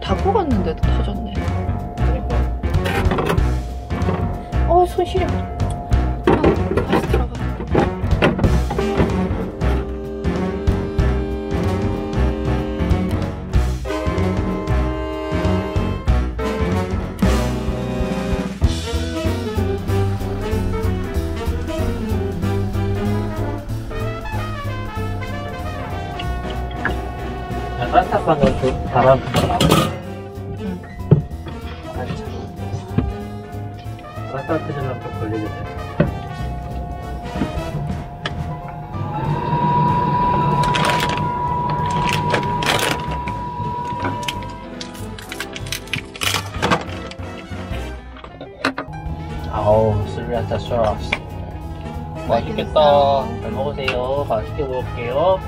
닫고 갔는데도 터졌네. 그러니까 어, 손 시려. 어, 거좀 바람 불어라. 아참. 따뜻해지면 또 걸리게 돼. 아우 스리라타 소스 맛있겠다 잘 먹으세요 맛있게 먹을게요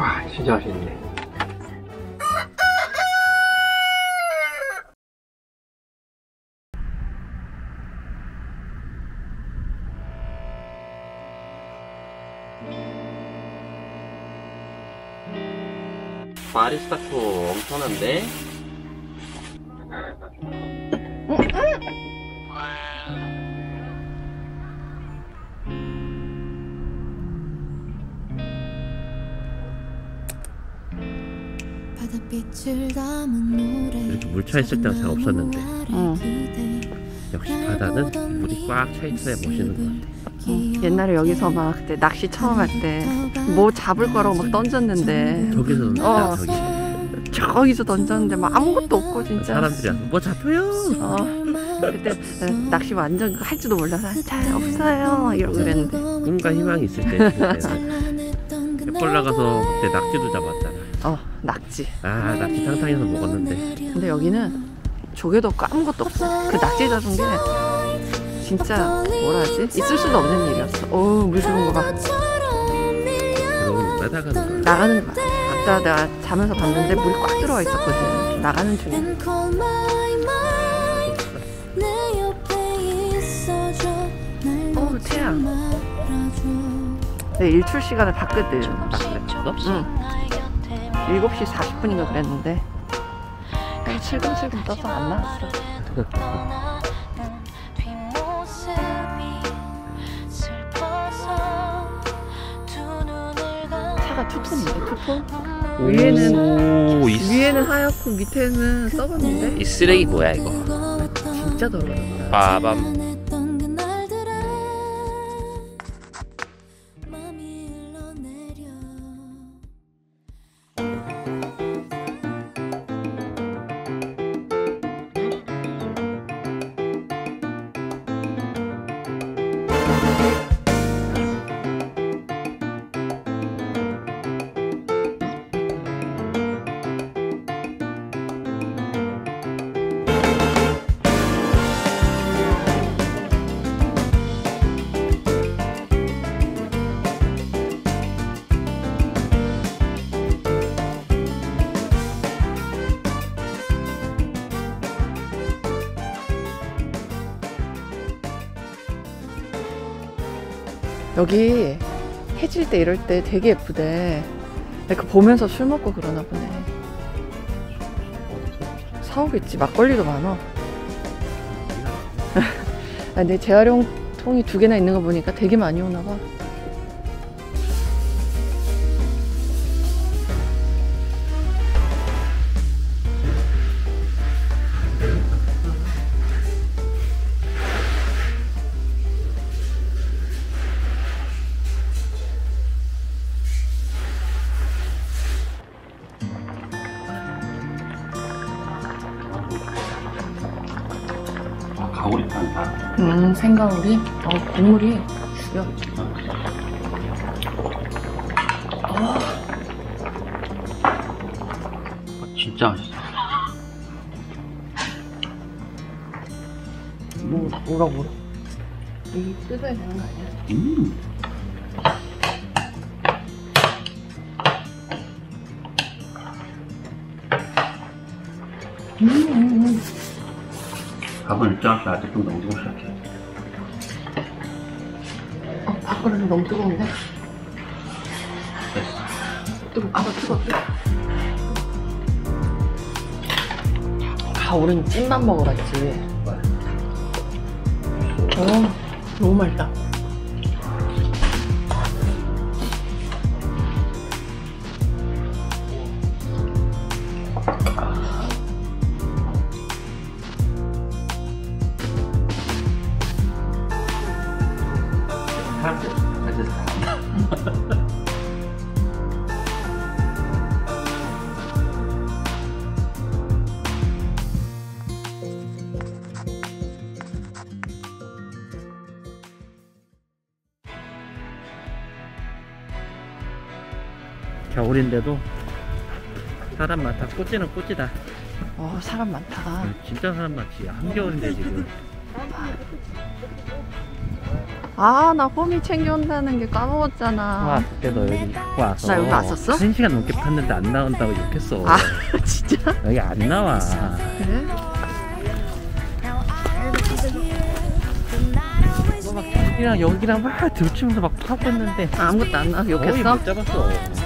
와 진짜 맛있네 바리스타 코 엄청난데? 이렇게 물 차 있을 때가 잘 없었는데. 역시 바다는 물이 꽉 차 있어야 멋있는 것 같아. 응, 옛날에 여기서 막 그때 낚시 처음 할 때 뭐 잡을 거라고 막 던졌는데. 저기서 던진다 어. 저기. 저기서 던졌는데 막 아무것도 없고 진짜. 사람들이 와서 뭐 잡혀요? 어, 그때 어, 낚시 완전 할 줄도 몰라서 잘 없어요. 이러고 그랬는데. 꿈과 희망이 있을 때 그때는 갯벌 나가서 그때 낙지도 잡았잖아. 어 낙지. 아 낙지 탕탕해서 먹었는데. 근데 여기는 조개도 없고 아무것도 없어. 그 낙지 잡은 게 진짜 뭐라 하지? 있을 수도 없는 일이었어. 어물 들어온 거봐. 나다가는 거야. 나가는 거야 아까 내가 자면서 봤는데 물이 꽉 들어와 있었거든. 나가는 중에 어 태양. 내 일출 시간을 봤거든. 그랬어? 응 7시 40분인가 그랬는데 해가 슬금슬금 떠서 안 나왔어 차가 투톤인데 투톤? 위에는 위에는 하얗고 밑에는 썩었는데 이 쓰레기 뭐야 이거? 진짜 더러워 빠밤. 여기 해질 때 이럴 때 되게 예쁘대. 그 보면서 술 먹고 그러나 보네. 사오겠지. 막걸리도 많아. 아, 근데 재활용 통이 두 개나 있는 거 보니까 되게 많이 오나 봐 가오리 판다. 음, 생강우리? 어, 국물이 죽여. 아, 진짜 맛있어. 뭐, 뭐라 뭐라. 이 뜯어야 되는 거 아니야? 음. 음, 음, 음. 밥은 일정하게 아직 좀 넘기고 시작해. 어, 밥그릇이 너무 뜨거운데? 됐어. 뜨거, 아, 뜨거, 뜨거. 아, 우린 찜만 먹어봤지. 어, 너무 맛있다. 겨울인데도 사람 많다. 꽃지는 꽃이다. 어, 사람 많다. 진짜 사람 많지. 한겨울인데 지금. 아, 나 호미 챙겨온다는 게 까먹었잖아. 와, 그때 너 여기 와서 나 여기 왔었어? 한 시간 넘게 팠는데 안 나온다고 욕했어. 아, 진짜? 여기 안 나와. 그래? 너막 여기랑 여기랑 막 들치면서 막 파고 있는데 아, 아무것도 안 나와. 거의 욕했어? 못 잡았어.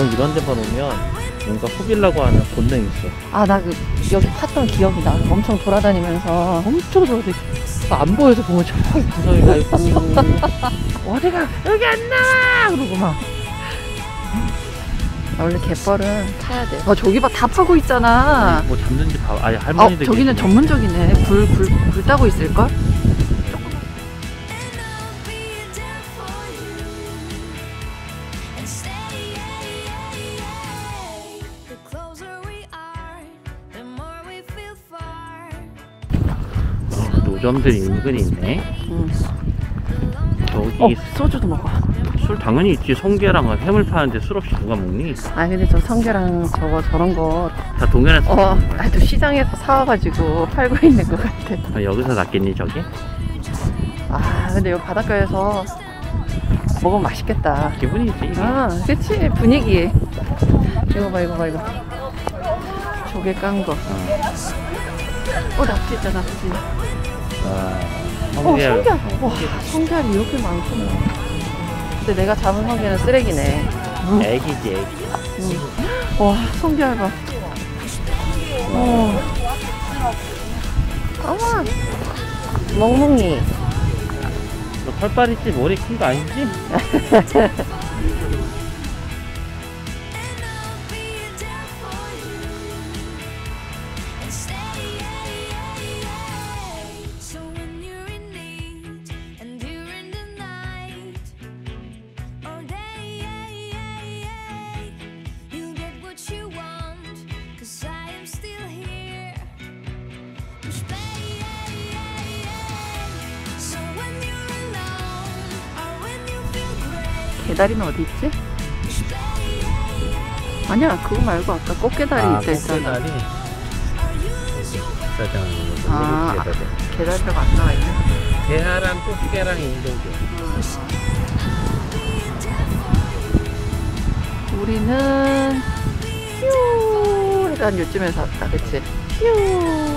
넌 이런 데만 오면 뭔가 후빌라고 하는 본능이 있어. 아, 나 그, 여기 탔던 기억이 나. 엄청 돌아다니면서. 엄청 좋아해. 안 보여서 보면 저기 구석에 있고 어디가 여기 안 나와 그러고 막 아, 원래 갯벌은 타야 돼. 어, 저기 봐. 다 파고 있잖아. 뭐 잡는지 봐. 아니 어, 할머니들 저기는 계시네. 전문적이네. 불, 불, 불 따고 있을걸? 어, 노점들이 은근히 있네. 응. 저기 어, 소주도 먹어. 술 당연히 있지. 성게랑 해물 파는데 술 없이 누가 먹니? 아, 근데 저 성게랑 저거 저런 거, 다 동현에서 어. 나도 시장에서 사와가지고 팔고 있는 것 같아. 아, 여기서 낫겠니 저기? 아, 근데 여기 바닷가에서 먹으면 맛있겠다. 기분이지. 이게. 아, 그치. 분위기. 이거 봐, 이거 봐, 이거. 조개 깐 거. 어, 낙지 있다, 낙지. 아, 어, 성게 성게알. 와, 성게알이 이렇게 많구나. 근데 내가 잡은 성게는 쓰레기네. 애기지 애기. 응. 와, 성게알 봐. 어. 어머. 멍멍이. 너 털빨 있지 머리 큰 거 아니지? 개다리는 어디 있지? 아니야, 그거 말고 아까 꽃게다리 있다 했잖아. 꽃게다리. 아. 돼. 계란뼈가 안 나와 있네. 대하랑 꽃게랑 인도교. 우리는 휴 일단 요쯤에서 왔다, 그치? 휴.